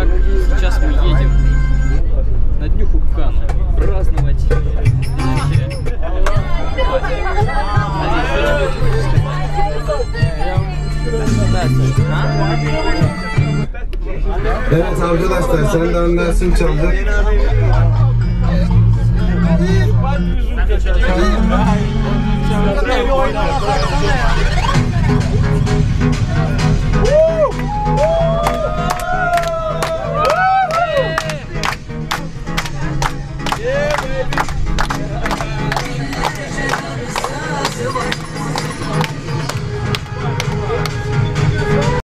Итак, сейчас мы едем на днюху Кану праздновать Evet arkadaşlar sen de önlersin çalacak.